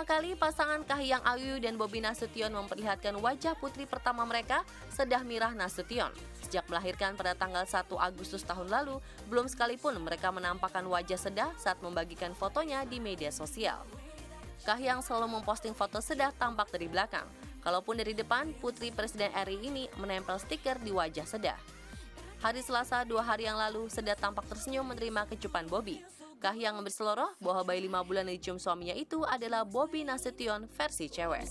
pertama kali, pasangan Kahiyang Ayu dan Bobi Nasution memperlihatkan wajah putri pertama mereka, Sedah Mirah Nasution. Sejak melahirkan pada tanggal 1 Agustus tahun lalu, belum sekalipun mereka menampakkan wajah Sedah saat membagikan fotonya di media sosial. Kahiyang selalu memposting foto Sedah tampak dari belakang. Kalaupun dari depan, putri Presiden RI ini menempel stiker di wajah Sedah. Hari Selasa dua hari yang lalu, Sedah tampak tersenyum menerima kecupan Bobi. Kahiyang berseloroh bahwa bayi lima bulan yang dicium suaminya itu adalah Bobi Nasution versi cewek.